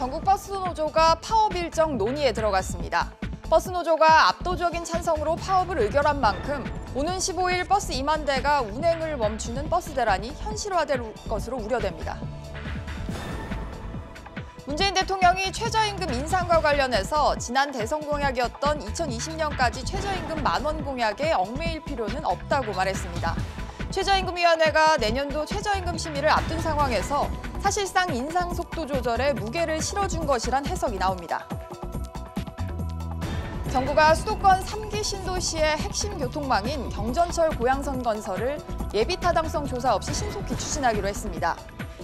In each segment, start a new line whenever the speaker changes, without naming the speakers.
전국 버스 노조가 파업 일정 논의에 들어갔습니다. 버스 노조가 압도적인 찬성으로 파업을 의결한 만큼 오는 15일 버스 2만 대가 운행을 멈추는 버스 대란이 현실화될 것으로 우려됩니다. 문재인 대통령이 최저임금 인상과 관련해서 지난 대선 공약이었던 2020년까지 최저임금 만원 공약에 얽매일 필요는 없다고 말했습니다. 최저임금위원회가 내년도 최저임금 심의를 앞둔 상황에서 사실상 인상 속도 조절에 무게를 실어준 것이란 해석이 나옵니다. 정부가 수도권 3기 신도시의 핵심 교통망인 경전철 고양선 건설을 예비 타당성 조사 없이 신속히 추진하기로 했습니다.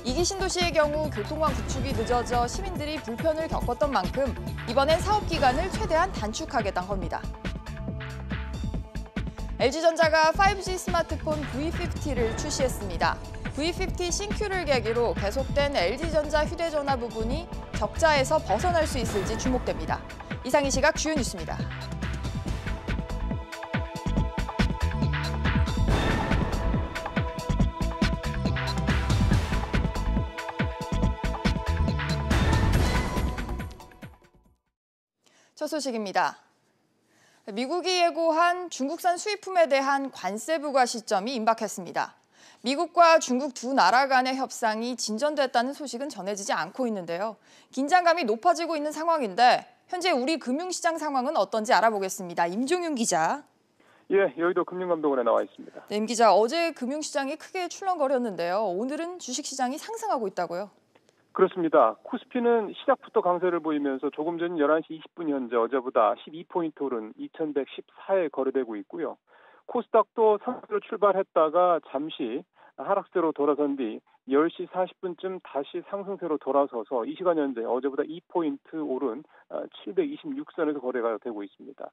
2기 신도시의 경우 교통망 구축이 늦어져 시민들이 불편을 겪었던 만큼 이번엔 사업 기간을 최대한 단축하겠다는 겁니다. LG전자가 5G 스마트폰 V50를 출시했습니다. V50 신규를 계기로 계속된 LG전자 휴대전화 부분이 적자에서 벗어날 수 있을지 주목됩니다. 이상 이 시각 주요 뉴스입니다. 첫 소식입니다. 미국이 예고한 중국산 수입품에 대한 관세 부과 시점이 임박했습니다. 미국과 중국 두 나라 간의 협상이 진전됐다는 소식은 전해지지 않고 있는데요. 긴장감이 높아지고 있는 상황인데 현재 우리 금융시장 상황은 어떤지 알아보겠습니다. 임종윤 기자.
예, 여의도 금융감독원에 나와 있습니다.
네, 임 기자, 어제 금융시장이 크게 출렁거렸는데요. 오늘은 주식시장이 상승하고 있다고요?
그렇습니다. 코스피는 시작부터 강세를 보이면서 조금 전 11시 20분 현재 어제보다 12포인트 오른 2114에 거래되고 있고요. 코스닥도 상승으로 출발했다가 잠시 하락세로 돌아선 뒤 10시 40분쯤 다시 상승세로 돌아서서 이 시간 현재 어제보다 2포인트 오른 726선에서 거래가 되고 있습니다.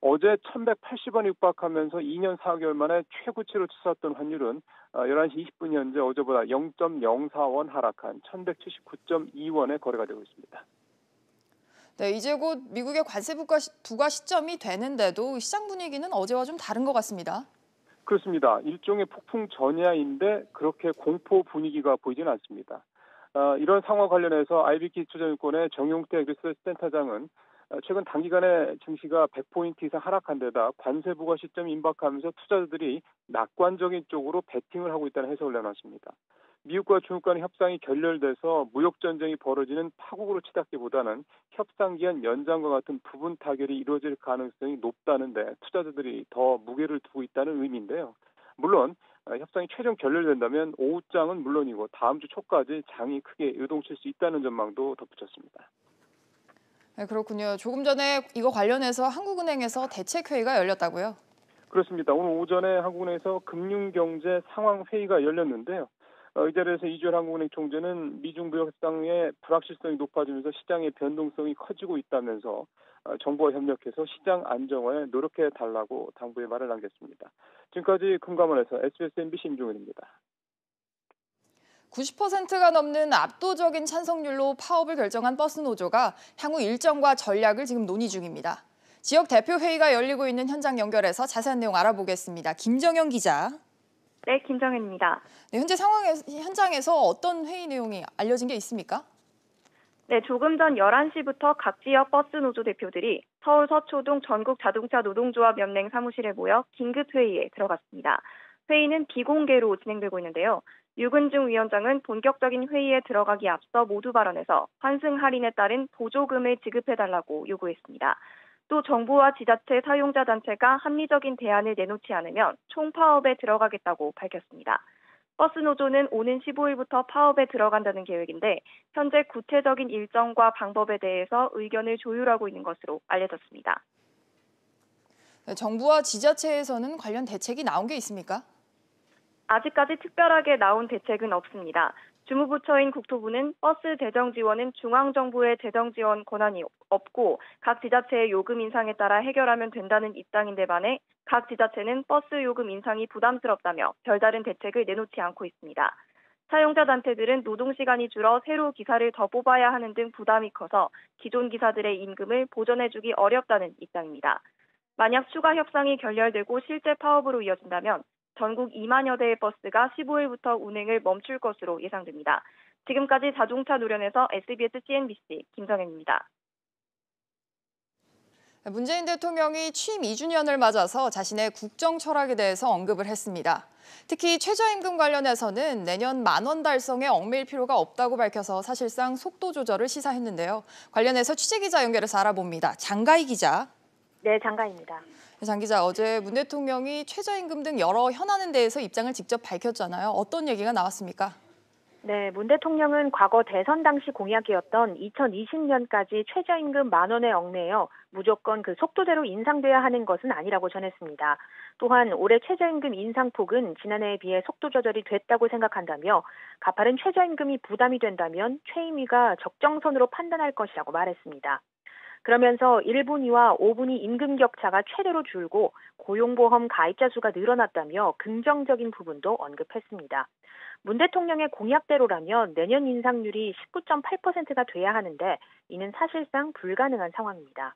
어제 1180원 육박하면서 2년 4개월 만에 최고치로 치솟았던 환율은 11시 어, 20분 현재 어제보다 0.04원 하락한 1179.2원에 거래가 되고 있습니다.
네, 이제 곧 미국의 관세 부과, 부과 시점이 되는데도 시장 분위기는 어제와 좀 다른 것 같습니다.
그렇습니다. 일종의 폭풍 전야인데 그렇게 공포 분위기가 보이지는 않습니다. 어, 이런 상황 관련해서 IBK 투자증권의 정용태 리서치 센터장은 어, 최근 단기간에 증시가 100포인트 이상 하락한 데다 관세 부과 시점이 임박하면서 투자자들이 낙관적인 쪽으로 베팅을 하고 있다는 해석을 내놨습니다. 미국과 중국 간의 협상이 결렬돼서 무역 전쟁이 벌어지는 파국으로 치닫기보다는 협상 기한 연장과 같은 부분 타결이 이루어질 가능성이 높다는데 투자자들이 더 무게를 두고 있다는 의미인데요. 물론 어, 협상이 최종 결렬된다면 오후장은 물론이고 다음 주 초까지 장이 크게 요동칠 수 있다는 전망도 덧붙였습니다.
네, 그렇군요. 조금 전에 이거 관련해서 한국은행에서 대책회의가 열렸다고요?
그렇습니다. 오늘 오전에 한국은행에서 금융경제 상황회의가 열렸는데요. 어, 이 자리에서 이주열 한국은행 총재는 미중 무역 협상의 불확실성이 높아지면서 시장의 변동성이 커지고 있다면서 어, 정부와 협력해서 시장 안정화에 노력해 달라고 당부의 말을 남겼습니다. 지금까지 금감원에서 SBS MBC 임종현입니다.
90%가 넘는 압도적인 찬성률로 파업을 결정한 버스 노조가 향후 일정과 전략을 지금 논의 중입니다. 지역 대표 회의가 열리고 있는 현장 연결해서 자세한 내용 알아보겠습니다. 김정현 기자.
네, 김정현입니다.
네, 현재 상황에 현장에서 어떤 회의 내용이 알려진 게 있습니까?
네, 조금 전 11시부터 각 지역 버스 노조 대표들이 서울 서초동 전국 자동차 노동조합 연맹 사무실에 모여 긴급 회의에 들어갔습니다. 회의는 비공개로 진행되고 있는데요. 유근중 위원장은 본격적인 회의에 들어가기 앞서 모두 발언해서 환승 할인에 따른 보조금을 지급해달라고 요구했습니다. 또 정부와 지자체 사용자 단체가 합리적인 대안을 내놓지 않으면 총파업에 들어가겠다고 밝혔습니다. 버스 노조는 오는 15일부터 파업에 들어간다는 계획인데 현재 구체적인 일정과 방법에 대해서 의견을 조율하고 있는 것으로 알려졌습니다.
네, 정부와 지자체에서는 관련 대책이 나온 게 있습니까?
아직까지 특별하게 나온 대책은 없습니다. 주무부처인 국토부는 버스 재정 지원은 중앙정부의 재정 지원 권한이 없고 각 지자체의 요금 인상에 따라 해결하면 된다는 입장인데 반해 각 지자체는 버스 요금 인상이 부담스럽다며 별다른 대책을 내놓지 않고 있습니다. 사용자 단체들은 노동 시간이 줄어 새로 기사를 더 뽑아야 하는 등 부담이 커서 기존 기사들의 임금을 보전해주기 어렵다는 입장입니다. 만약 추가 협상이 결렬되고 실제 파업으로 이어진다면 전국 2만여 대의 버스가 15일부터 운행을 멈출 것으로 예상됩니다. 지금까지 자동차 노련에서 SBS CNBC 김성현입니다.
문재인 대통령이 취임 2주년을 맞아서 자신의 국정 철학에 대해서 언급을 했습니다. 특히 최저임금 관련해서는 내년 만원 달성에 얽매일 필요가 없다고 밝혀서 사실상 속도 조절을 시사했는데요. 관련해서 취재기자 연결해서 알아봅니다. 장가희 기자.
네, 장가입니다.
장 기자, 어제 문 대통령이 최저임금 등 여러 현안에 대해서 입장을 직접 밝혔잖아요. 어떤 얘기가 나왔습니까?
네, 문 대통령은 과거 대선 당시 공약이었던 2020년까지 최저임금 만 원에 얽매여 무조건 그 속도대로 인상돼야 하는 것은 아니라고 전했습니다. 또한 올해 최저임금 인상폭은 지난해에 비해 속도 조절이 됐다고 생각한다며 가파른 최저임금이 부담이 된다면 최임위가 적정선으로 판단할 것이라고 말했습니다. 그러면서 1분위와 5분위 임금 격차가 최대로 줄고 고용보험 가입자 수가 늘어났다며 긍정적인 부분도 언급했습니다. 문 대통령의 공약대로라면 내년 인상률이 19.8%가 돼야 하는데 이는 사실상 불가능한 상황입니다.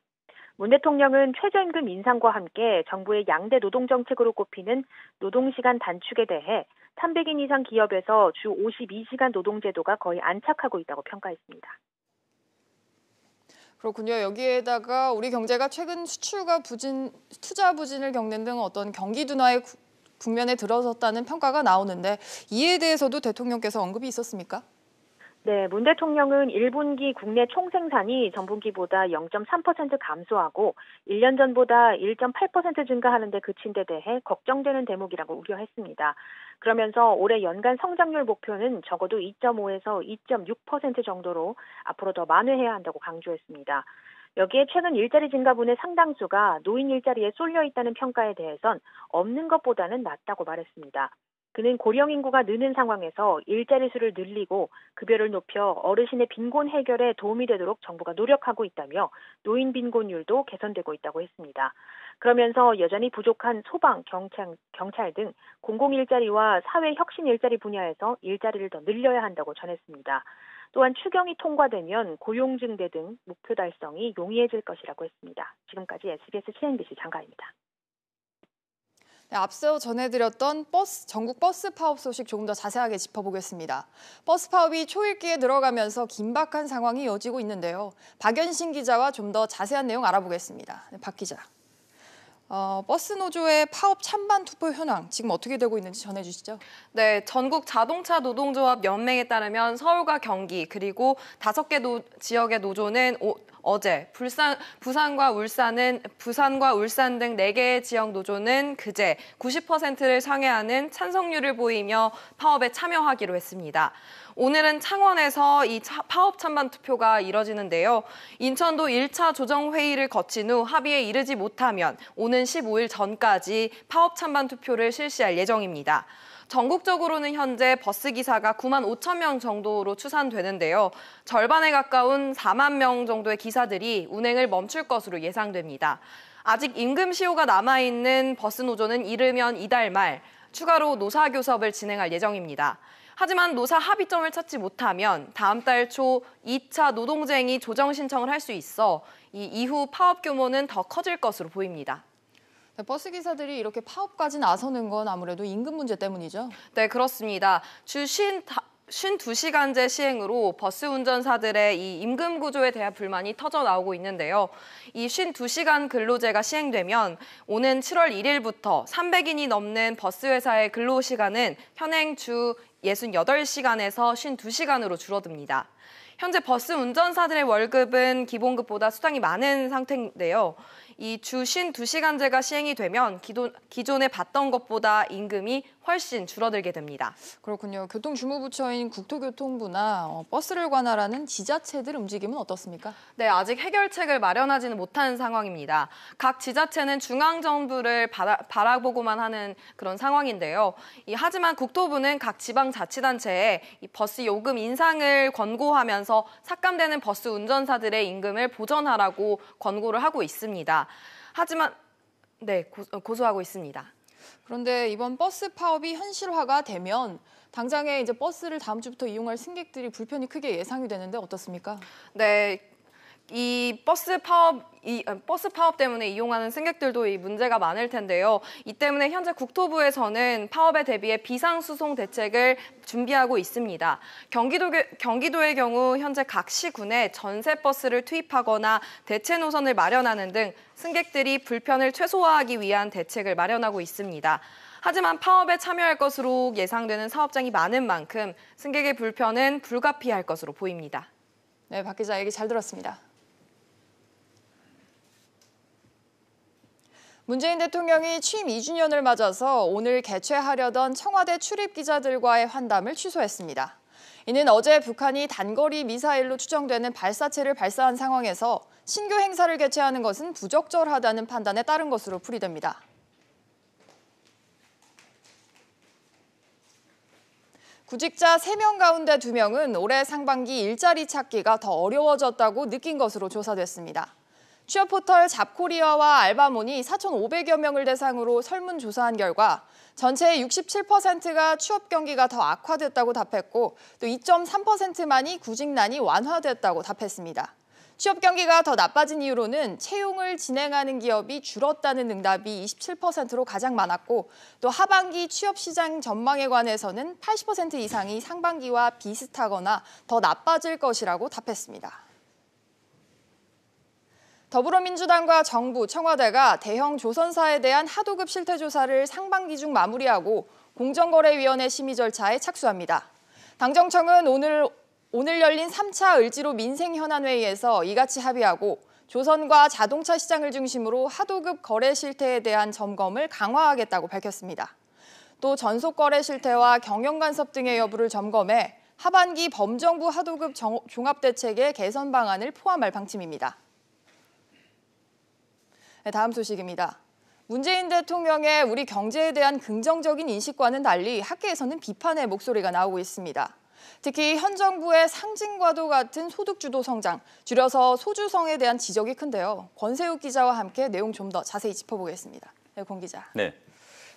문 대통령은 최저임금 인상과 함께 정부의 양대 노동정책으로 꼽히는 노동시간 단축에 대해 300인 이상 기업에서 주 52시간 노동제도가 거의 안착하고 있다고 평가했습니다.
그렇군요. 여기에다가 우리 경제가 최근 수출과 부진, 투자 부진을 겪는 등 어떤 경기 둔화의 국면에 들어섰다는 평가가 나오는데 이에 대해서도 대통령께서 언급이 있었습니까?
네, 문 대통령은 1분기 국내 총생산이 전분기보다 0.3% 감소하고 1년 전보다 1.8% 증가하는 데 그친 데 대해 걱정되는 대목이라고 우려했습니다. 그러면서 올해 연간 성장률 목표는 적어도 2.5에서 2.6% 정도로 앞으로 더 만회해야 한다고 강조했습니다. 여기에 최근 일자리 증가분의 상당수가 노인 일자리에 쏠려 있다는 평가에 대해선 없는 것보다는 낫다고 말했습니다. 그는 고령 인구가 느는 상황에서 일자리 수를 늘리고 급여를 높여 어르신의 빈곤 해결에 도움이 되도록 정부가 노력하고 있다며 노인 빈곤율도 개선되고 있다고 했습니다. 그러면서 여전히 부족한 소방, 경찰, 경찰 등 공공 일자리와 사회 혁신 일자리 분야에서 일자리를 더 늘려야 한다고 전했습니다. 또한 추경이 통과되면 고용 증대 등 목표 달성이 용이해질 것이라고 했습니다. 지금까지 SBS CNBC 장가입니다.
네, 앞서 전해드렸던 버스 전국 버스 파업 소식 조금 더 자세하게 짚어보겠습니다. 버스 파업이 초읽기에 들어가면서 긴박한 상황이 이어지고 있는데요. 박연신 기자와 좀 더 자세한 내용 알아보겠습니다. 네, 박 기자. 어, 버스 노조의 파업 찬반 투표 현황 지금 어떻게 되고 있는지 전해주시죠.
네, 전국 자동차 노동조합 연맹에 따르면 서울과 경기 그리고 다섯 개 지역의 노조는 오, 어제 불산, 부산과 울산은 부산과 울산 등 4개의 지역 노조는 그제 90%를 상회하는 찬성률을 보이며 파업에 참여하기로 했습니다. 오늘은 창원에서 이 파업 찬반 투표가 이뤄지는데요. 인천도 1차 조정 회의를 거친 후 합의에 이르지 못하면 오는 15일 전까지 파업 찬반 투표를 실시할 예정입니다. 전국적으로는 현재 버스 기사가 9만 5천 명 정도로 추산되는데요. 절반에 가까운 4만 명 정도의 기사들이 운행을 멈출 것으로 예상됩니다. 아직 임금 시효가 남아있는 버스 노조는 이르면 이달 말 추가로 노사교섭을 진행할 예정입니다. 하지만 노사 합의점을 찾지 못하면 다음 달 초 2차 노동쟁의 조정 신청을 할 수 있어 이 이후 파업 규모는 더 커질 것으로 보입니다.
네, 버스 기사들이 이렇게 파업까지 나서는 건 아무래도 임금 문제 때문이죠.
네, 그렇습니다. 주 쉰, 52시간제 시행으로 버스 운전사들의 이 임금 구조에 대한 불만이 터져 나오고 있는데요. 이 52시간 근로제가 시행되면 오는 7월 1일부터 300인이 넘는 버스 회사의 근로 시간은 현행 주 68시간에서 52시간으로 줄어듭니다. 현재 버스 운전사들의 월급은 기본급보다 수당이 많은 상태인데요. 이 주 52시간제가 시행이 되면 기존, 기존에 받던 것보다 임금이 훨씬 줄어들게 됩니다.
그렇군요. 교통주무부처인 국토교통부나 어, 버스를 관할하는 지자체들 움직임은 어떻습니까?
네, 아직 해결책을 마련하지는 못한 상황입니다. 각 지자체는 중앙정부를 바라, 보고만 하는 그런 상황인데요. 이, 하지만 국토부는 각 지방자치단체에 이 버스 요금 인상을 권고하면서 삭감되는 버스 운전사들의 임금을 보전하라고 권고를 하고 있습니다. 하지만 네, 고, 고소하고 있습니다.
그런데 이번 버스 파업이 현실화가 되면 당장에 이제 버스를 다음 주부터 이용할 승객들이 불편이 크게 예상이 되는데 어떻습니까?
네. 이 버스 파업 이 아, 버스 파업 때문에 이용하는 승객들도 이 문제가 많을 텐데요. 이 때문에 현재 국토부에서는 파업에 대비해 비상수송 대책을 준비하고 있습니다. 경기도 경기도의 경우 현재 각 시군에 전세 버스를 투입하거나 대체 노선을 마련하는 등 승객들이 불편을 최소화하기 위한 대책을 마련하고 있습니다. 하지만 파업에 참여할 것으로 예상되는 사업장이 많은 만큼 승객의 불편은 불가피할 것으로 보입니다.
네, 박 기자 얘기 잘 들었습니다. 문재인 대통령이 취임 2주년을 맞아서 오늘 개최하려던 청와대 출입 기자들과의 환담을 취소했습니다. 이는 어제 북한이 단거리 미사일로 추정되는 발사체를 발사한 상황에서 신규 행사를 개최하는 것은 부적절하다는 판단에 따른 것으로 풀이됩니다. 구직자 3명 가운데 2명은 올해 상반기 일자리 찾기가 더 어려워졌다고 느낀 것으로 조사됐습니다. 취업 포털 잡코리아와 알바몬이 4,500여 명을 대상으로 설문조사한 결과 전체의 67%가 취업 경기가 더 악화됐다고 답했고 또 2.3%만이 구직난이 완화됐다고 답했습니다. 취업 경기가 더 나빠진 이유로는 채용을 진행하는 기업이 줄었다는 응답이 27%로 가장 많았고 또 하반기 취업 시장 전망에 관해서는 80% 이상이 상반기와 비슷하거나 더 나빠질 것이라고 답했습니다. 더불어민주당과 정부, 청와대가 대형 조선사에 대한 하도급 실태 조사를 상반기 중 마무리하고 공정거래위원회 심의 절차에 착수합니다. 당정청은 오늘 오늘 열린 3차 을지로 민생 현안 회의에서 이같이 합의하고 조선과 자동차 시장을 중심으로 하도급 거래 실태에 대한 점검을 강화하겠다고 밝혔습니다. 또 전속 거래 실태와 경영 간섭 등의 여부를 점검해 하반기 범정부 하도급 종합 대책의 개선 방안을 포함할 방침입니다. 네, 다음 소식입니다. 문재인 대통령의 우리 경제에 대한 긍정적인 인식과는 달리 학계에서는 비판의 목소리가 나오고 있습니다. 특히 현 정부의 상징과도 같은 소득주도 성장, 줄여서 소주성에 대한 지적이 큰데요. 권세욱 기자와 함께 내용 좀 더 자세히 짚어보겠습니다. 네, 권 기자.
네.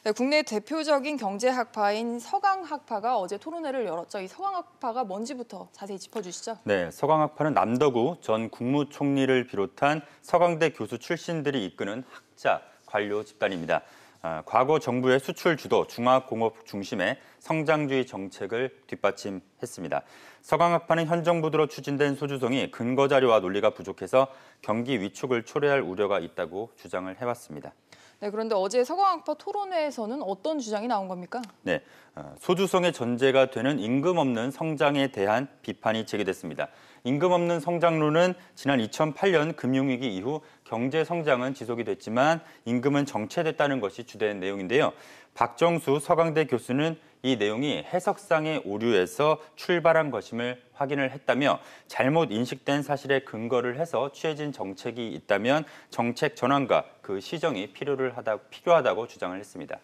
네, 국내 대표적인 경제학파인 서강학파가 어제 토론회를 열었죠. 이 서강학파가 뭔지부터 자세히 짚어주시죠.
네, 서강학파는 남덕우 전 국무총리를 비롯한 서강대 교수 출신들이 이끄는 학자 관료 집단입니다. 아, 과거 정부의 수출 주도 중화공업 중심의 성장주의 정책을 뒷받침했습니다. 서강학파는 현 정부 들어 추진된 소주성이 근거 자료와 논리가 부족해서 경기 위축을 초래할 우려가 있다고 주장을 해왔습니다.
네, 그런데 어제 서강학파 토론회에서는 어떤 주장이 나온 겁니까?
네, 어, 소주성의 전제가 되는 임금 없는 성장에 대한 비판이 제기됐습니다. 임금 없는 성장론은 지난 2008년 금융위기 이후 경제 성장은 지속이 됐지만 임금은 정체됐다는 것이 주된 내용인데요. 박정수 서강대 교수는 이 내용이 해석상의 오류에서 출발한 것임을 확인을 했다며 잘못 인식된 사실에 근거를 해서 취해진 정책이 있다면 정책 전환과 그 시정이 필요를 하다, 필요하다고 주장을 했습니다.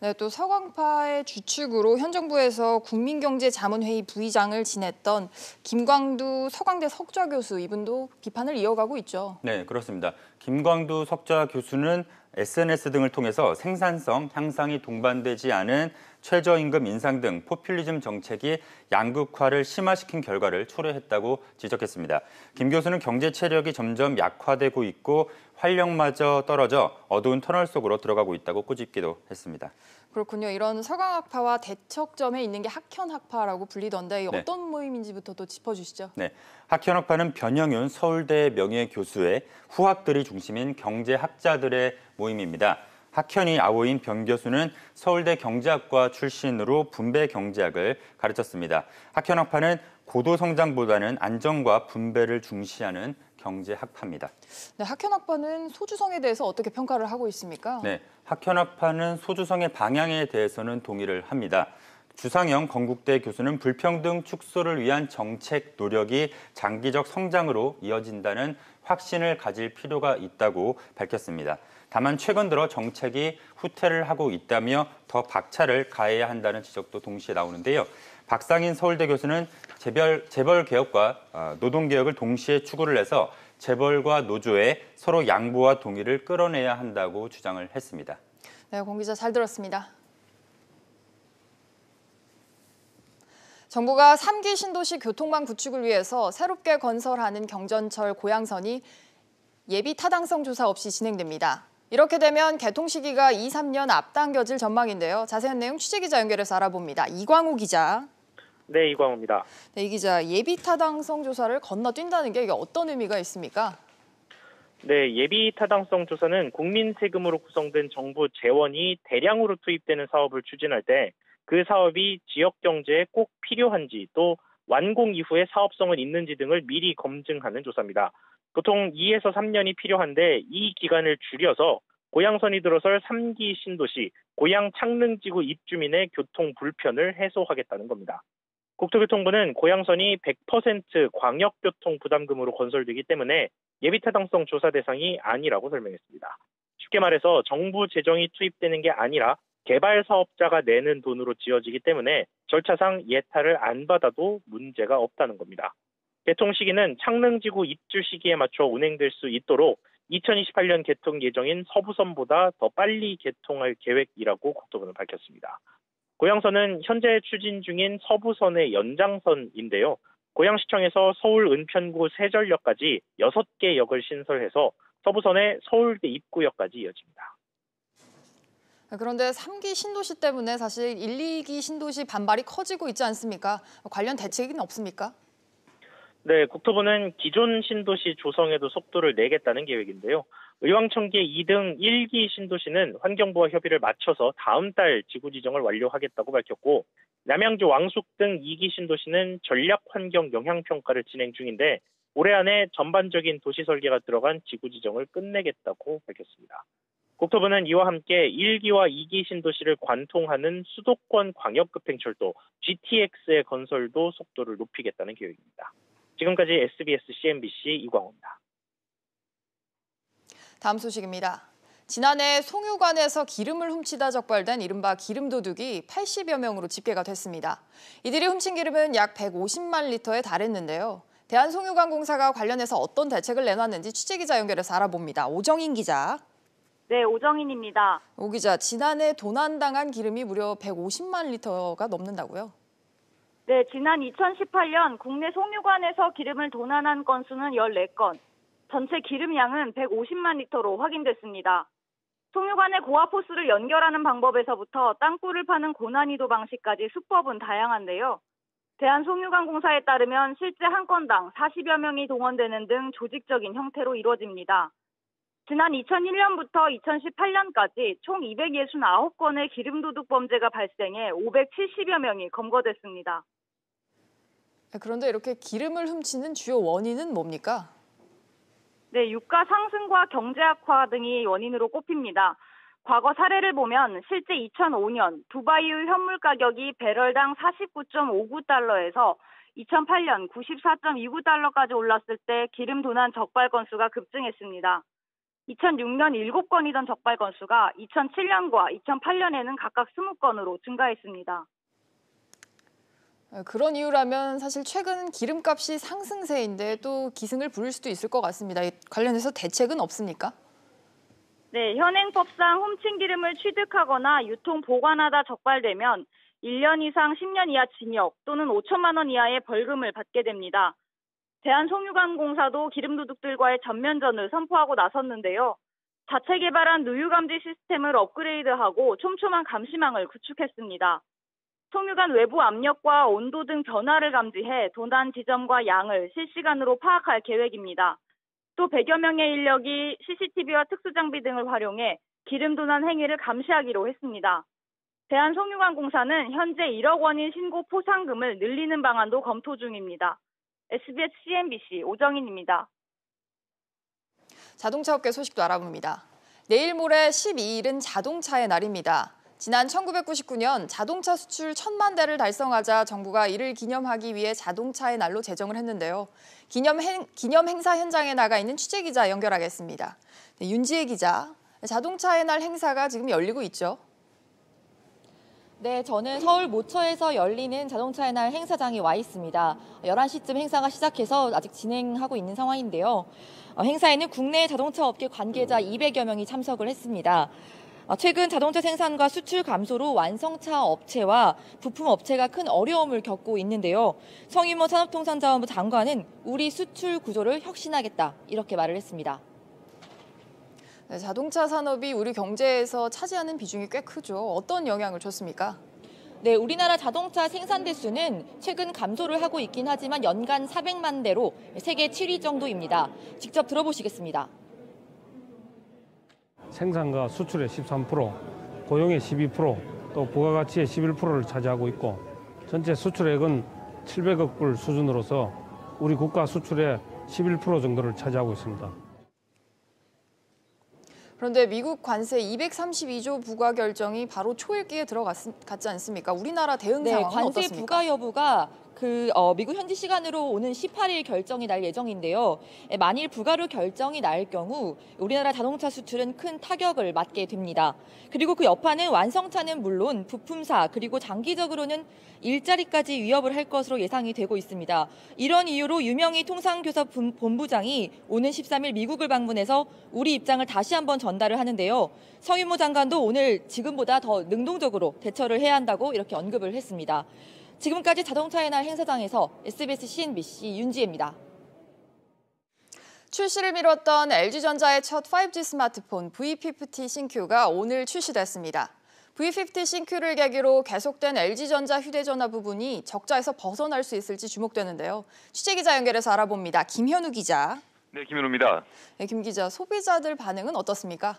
네, 또 서광파의 주축으로 현 정부에서 국민경제자문회의 부의장을 지냈던 김광두 서강대 석좌 교수 이분도 비판을 이어가고 있죠.
네, 그렇습니다. 김광두 석좌 교수는 SNS 등을 통해서 생산성 향상이 동반되지 않은 최저임금 인상 등 포퓰리즘 정책이 양극화를 심화시킨 결과를 초래했다고 지적했습니다. 김 교수는 경제 체력이 점점 약화되고 있고 활력마저 떨어져 어두운 터널 속으로 들어가고 있다고 꾸짖기도 했습니다.
그렇군요. 이런 서강학파와 대척점에 있는 게 학현학파라고 불리던데
네.
어떤 모임인지부터 또 짚어주시죠.
네, 학현학파는 변영윤 서울대 명예교수의 후학들이 중심인 경제학자들의 모임입니다. 학현이 아오인 변 교수는 서울대 경제학과 출신으로 분배 경제학을 가르쳤습니다. 학현학파는 고도 성장보다는 안정과 분배를 중시하는 경제학파입니다.
네, 학현학파는 소주성에 대해서 어떻게 평가를 하고 있습니까?
네, 학현학파는 소주성의 방향에 대해서는 동의를 합니다. 주상영 건국대 교수는 불평등 축소를 위한 정책 노력이 장기적 성장으로 이어진다는 확신을 가질 필요가 있다고 밝혔습니다. 다만 최근 들어 정책이 후퇴를 하고 있다며 더 박차를 가해야 한다는 지적도 동시에 나오는데요. 박상인 서울대 교수는 재벌, 재벌 개혁과 어, 노동 개혁을 동시에 추구를 해서 재벌과 노조의 서로 양보와 동의를 끌어내야 한다고 주장을 했습니다.
네, 공 기자 잘 들었습니다. 정부가 3기 신도시 교통망 구축을 위해서 새롭게 건설하는 경전철 고양선이 예비 타당성 조사 없이 진행됩니다. 이렇게 되면 개통 시기가 2, 3년 앞당겨질 전망인데요. 자세한 내용 취재기자 연결해서 알아봅니다. 이광우 기자.
네, 이광우입니다.
네, 이 기자, 예비 타당성 조사를 건너뛴다는 게 이게 어떤 의미가 있습니까?
네, 예비 타당성 조사는 국민 세금으로 구성된 정부 재원이 대량으로 투입되는 사업을 추진할 때 그 사업이 지역 경제에 꼭 필요한지 또 완공 이후에 사업성은 있는지 등을 미리 검증하는 조사입니다. 보통 2에서 3년이 필요한데 이 기간을 줄여서 고양선이 들어설 3기 신도시 고양 창릉지구 입주민의 교통 불편을 해소하겠다는 겁니다. 국토교통부는 고양선이 100% 광역교통 부담금으로 건설되기 때문에 예비타당성 조사 대상이 아니라고 설명했습니다. 쉽게 말해서 정부 재정이 투입되는 게 아니라 개발 사업자가 내는 돈으로 지어지기 때문에 절차상 예타를 안 받아도 문제가 없다는 겁니다. 개통 시기는 창릉지구 입주 시기에 맞춰 운행될 수 있도록 2028년 개통 예정인 서부선보다 더 빨리 개통할 계획이라고 국토부는 밝혔습니다. 고양선은 현재 추진 중인 서부선의 연장선인데요. 고양시청에서 서울 은평구 세전역까지 6개 역을 신설해서 서부선의 서울대 입구역까지 이어집니다.
그런데 3기 신도시 때문에 사실 1, 2기 신도시 반발이 커지고 있지 않습니까? 관련 대책은 없습니까?
네, 국토부는 기존 신도시 조성에도 속도를 내겠다는 계획인데요. 의왕청계 2등 1기 신도시는 환경부와 협의를 맞춰서 다음 달 지구 지정을 완료하겠다고 밝혔고 남양주 왕숙 등 2기 신도시는 전략 환경 영향 평가를 진행 중인데 올해 안에 전반적인 도시 설계가 들어간 지구 지정을 끝내겠다고 밝혔습니다. 국토부는 이와 함께 1기와 2기 신도시를 관통하는 수도권 광역급행철도 GTX의 건설도 속도를 높이겠다는 계획입니다. 지금까지 SBS CNBC 이광호입니다.
다음 소식입니다. 지난해 송유관에서 기름을 훔치다 적발된 이른바 기름도둑이 80여 명으로 집계가 됐습니다. 이들이 훔친 기름은 약 150만 리터에 달했는데요. 대한송유관공사가 관련해서 어떤 대책을 내놨는지 취재기자 연결해서 알아봅니다. 오정인 기자.
네, 오정인입니다.
오 기자, 지난해 도난당한 기름이 무려 150만 리터가 넘는다고요?
네, 지난 2018년 국내 송유관에서 기름을 도난한 건수는 14건, 전체 기름량은 150만 리터로 확인됐습니다. 송유관의 고압 호스를 연결하는 방법에서부터 땅굴을 파는 고난이도 방식까지 수법은 다양한데요. 대한송유관공사에 따르면 실제 한 건당 40여 명이 동원되는 등 조직적인 형태로 이루어집니다. 지난 2001년부터 2018년까지 총 269건의 기름도둑 범죄가 발생해 570여 명이 검거됐습니다.
그런데 이렇게 기름을 훔치는 주요 원인은 뭡니까?
네, 유가 상승과 경제 악화 등이 원인으로 꼽힙니다. 과거 사례를 보면 실제 2005년 두바이유 현물 가격이 배럴당 49.59달러에서 2008년 94.29달러까지 올랐을 때 기름 도난 적발 건수가 급증했습니다. 2006년 7건이던 적발 건수가 2007년과 2008년에는 각각 20건으로 증가했습니다.
아, 그런 이유라면 사실 최근 기름값이 상승세인데 또 기승을 부릴 수도 있을 것 같습니다. 관련해서 대책은 없습니까?
네, 현행법상 훔친 기름을 취득하거나 유통 보관하다 적발되면 1년 이상 10년 이하 징역 또는 5천만 원 이하의 벌금을 받게 됩니다. 대한송유관공사도 기름도둑들과의 전면전을 선포하고 나섰는데요. 자체 개발한 누유 감지 시스템을 업그레이드하고 촘촘한 감시망을 구축했습니다. 송유관 외부 압력과 온도 등 변화를 감지해 도난 지점과 양을 실시간으로 파악할 계획입니다. 또 100여 명의 인력이 CCTV와 특수장비 등을 활용해 기름 도난 행위를 감시하기로 했습니다. 대한송유관공사는 현재 1억 원인 신고 포상금을 늘리는 방안도 검토 중입니다. SBS CNBC 오정인입니다.
자동차 업계 소식도 알아봅니다. 내일 모레 12일은 자동차의 날입니다. 지난 1999년 자동차 수출 천만 대를 달성하자 정부가 이를 기념하기 위해 자동차의 날로 제정을 했는데요. 기념, 행, 기념 행사 현장에 나가 있는 취재기자 연결하겠습니다. 네, 윤지혜 기자, 자동차의 날 행사가 지금 열리고 있죠.
네, 저는 서울 모처에서 열리는 자동차의 날 행사장에 와 있습니다. 11시쯤 행사가 시작해서 아직 진행하고 있는 상황인데요. 어, 행사에는 국내 자동차 업계 관계자 200여 명이 참석을 했습니다. 아, 최근 자동차 생산과 수출 감소로 완성차 업체와 부품 업체가 큰 어려움을 겪고 있는데요. 성인모 산업통상자원부 장관은 우리 수출 구조를 혁신하겠다 이렇게 말을 했습니다.
네, 자동차 산업이 우리 경제에서 차지하는 비중이 꽤 크죠. 어떤 영향을 줬습니까?
네, 우리나라 자동차 생산 대수는 최근 감소를 하고 있긴 하지만 연간 400만 대로 세계 7위 정도입니다. 직접 들어보시겠습니다.
생산과 수출의 13%, 고용의 12%, 또 부가가치의 11%를 차지하고 있고 전체 수출액은 700억 불 수준으로서 우리 국가 수출의 11% 정도를 차지하고 있습니다.
그런데 미국 관세 232조 부과 결정이 바로 초읽기에 들어갔지 않습니까? 우리나라 대응
네,
상황은
관세
어떻습니까?
부과 여부가 그 어, 미국 현지 시간으로 오는 18일 결정이 날 예정인데요. 예, 만일 부가로 결정이 날 경우 우리나라 자동차 수출은 큰 타격을 맞게 됩니다. 그리고 그 여파는 완성차는 물론 부품사 그리고 장기적으로는 일자리까지 위협을 할 것으로 예상이 되고 있습니다. 이런 이유로 유명희 통상교섭 본부장이 오는 13일 미국을 방문해서 우리 입장을 다시 한번 전달을 하는데요. 성윤모 장관도 오늘 지금보다 더 능동적으로 대처를 해야 한다고 이렇게 언급을 했습니다. 지금까지 자동차의 날 행사장에서 SBS CNBC 윤지혜입니다.
출시를 미뤘던 LG전자의 첫 5G 스마트폰 V50 신큐가 오늘 출시됐습니다. V50 ThinQ를 계기로 계속된 LG전자 휴대전화 부분이 적자에서 벗어날 수 있을지 주목되는데요. 취재기자 연결해서 알아봅니다. 김현우 기자.
네, 김현우입니다.
네, 김 기자, 소비자들 반응은 어떻습니까?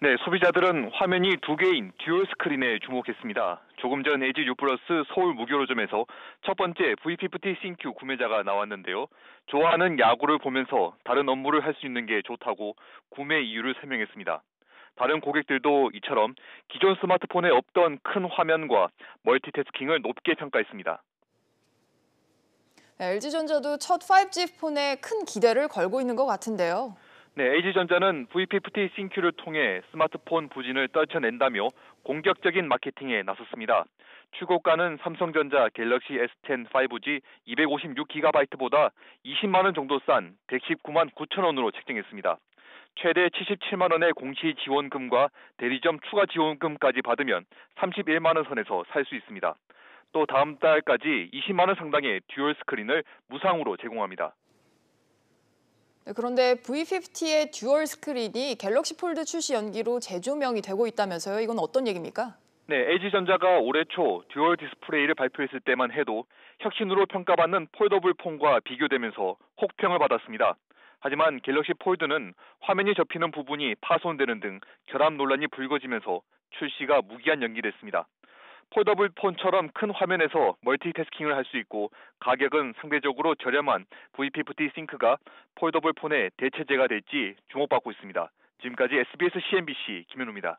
네, 소비자들은 화면이 두 개인 dual 스크린에 주목했습니다. 조금 전 LG U 플러스 서울 무교로점에서 첫 번째 V50 ThinQ 구매자가 나왔는데요. 좋아하는 야구를 보면서 다른 업무를 할 수 있는 게 좋다고 구매 이유를 설명했습니다. 다른 고객들도 이처럼 기존 스마트폰에 없던 큰 화면과 멀티태스킹을 높게 평가했습니다.
LG전자도 첫 5G 폰에 큰 기대를 걸고 있는 것 같은데요.
네, LG전자는 V50 싱큐를 통해 스마트폰 부진을 떨쳐낸다며 공격적인 마케팅에 나섰습니다. 출고가는 삼성전자 갤럭시 S10 5G 256GB보다 20만 원 정도 싼 119만 9천 원으로 책정했습니다. 최대 77만 원의 공시 지원금과 대리점 추가 지원금까지 받으면 31만 원 선에서 살 수 있습니다. 또 다음 달까지 20만 원 상당의 dual 스크린을 무상으로 제공합니다.
네, 그런데 V50의 dual 스크린이 갤럭시 폴드 출시 연기로 재조명이 되고 있다면서요. 이건 어떤 얘기입니까?
네, LG전자가 올해 초 dual 디스플레이를 발표했을 때만 해도 혁신으로 평가받는 foldable 폰과 비교되면서 혹평을 받았습니다. 하지만 갤럭시 폴드는 화면이 접히는 부분이 파손되는 등 결함 논란이 불거지면서 출시가 무기한 연기됐습니다. foldable 폰처럼 큰 화면에서 multitasking을 할 수 있고 가격은 상대적으로 저렴한 V50 ThinQ가 foldable 폰의 대체재가 될지 주목받고 있습니다. 지금까지 SBS CNBC 김현우입니다.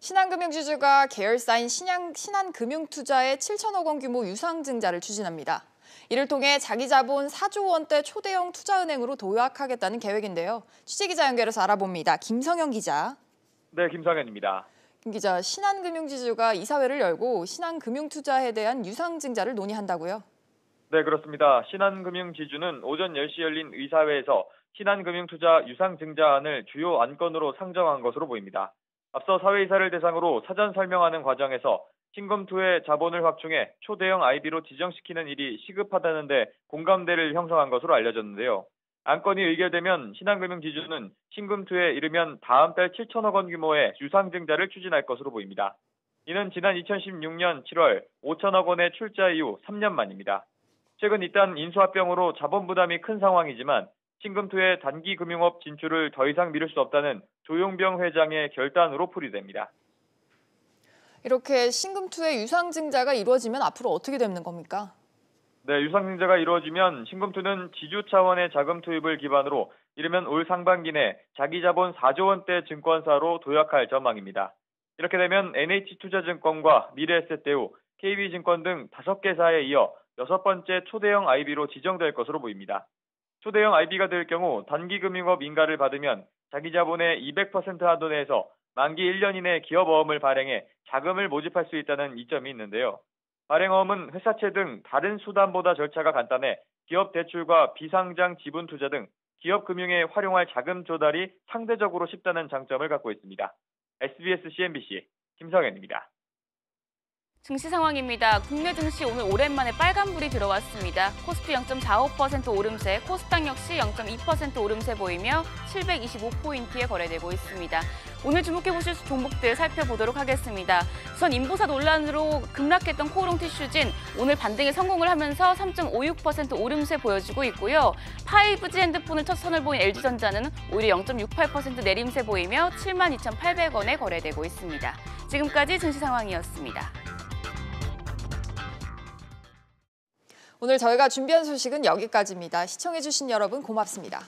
신한금융지주가 계열사인 신한, 신한금융투자의 7천억 원 규모 유상증자를 추진합니다. 이를 통해 자기 자본 4조 원대 초대형 투자은행으로 도약하겠다는 계획인데요. 취재기자 연결해서 알아봅니다. 김성현 기자.
네, 김성현입니다.
김 기자, 신한금융지주가 이사회를 열고 신한금융투자에 대한 유상증자를 논의한다고요?
네, 그렇습니다. 신한금융지주는 오전 10시 열린 의사회에서 신한금융투자 유상증자안을 주요 안건으로 상정한 것으로 보입니다. 앞서 사회이사를 대상으로 사전 설명하는 과정에서 신금투의 자본을 확충해 초대형 IB로 지정시키는 일이 시급하다는데 공감대를 형성한 것으로 알려졌는데요. 안건이 의결되면 신한금융지주는 신금투에 이르면 다음 달 7천억 원 규모의 유상증자를 추진할 것으로 보입니다. 이는 지난 2016년 7월 5천억 원의 출자 이후 3년 만입니다. 최근 잇단 인수합병으로 자본 부담이 큰 상황이지만 신금투의 단기 금융업 진출을 더 이상 미룰 수 없다는 조용병 회장의 결단으로 풀이됩니다.
이렇게 신금투의 유상증자가 이루어지면 앞으로 어떻게 되는 겁니까?
네, 유상증자가 이루어지면 신금투는 지주 차원의 자금 투입을 기반으로 이르면 올 상반기 내 자기 자본 4조 원대 증권사로 도약할 전망입니다. 이렇게 되면 NH투자증권과 미래에셋대우, KB증권 등 5개사에 이어 여섯 번째 초대형 IB로 지정될 것으로 보입니다. 초대형 IB가 될 경우 단기 금융업 인가를 받으면 자기 자본의 200% 한도 내에서 만기 1년 이내 기업 어음을 발행해 자금을 모집할 수 있다는 이점이 있는데요. 발행어음은 회사채 등 다른 수단보다 절차가 간단해 기업 대출과 비상장 지분 투자 등 기업 금융에 활용할 자금 조달이 상대적으로 쉽다는 장점을 갖고 있습니다. SBS CNBC 김성현입니다.
증시 상황입니다. 국내 증시 오늘 오랜만에 빨간불이 들어왔습니다. 코스피 0.45% 오름세, 코스닥 역시 0.2% 오름세 보이며 725포인트에 거래되고 있습니다. 오늘 주목해 보실 종목들 살펴보도록 하겠습니다. 우선 인보사 논란으로 급락했던 코오롱 티슈진 오늘 반등에 성공을 하면서 3.56% 오름세 보여주고 있고요. 5G 핸드폰을 첫 선을 보인 LG전자는 오히려 0.68% 내림세 보이며 72,800원에 거래되고 있습니다. 지금까지 증시 상황이었습니다.
오늘 저희가 준비한 소식은 여기까지입니다. 시청해주신 여러분 고맙습니다.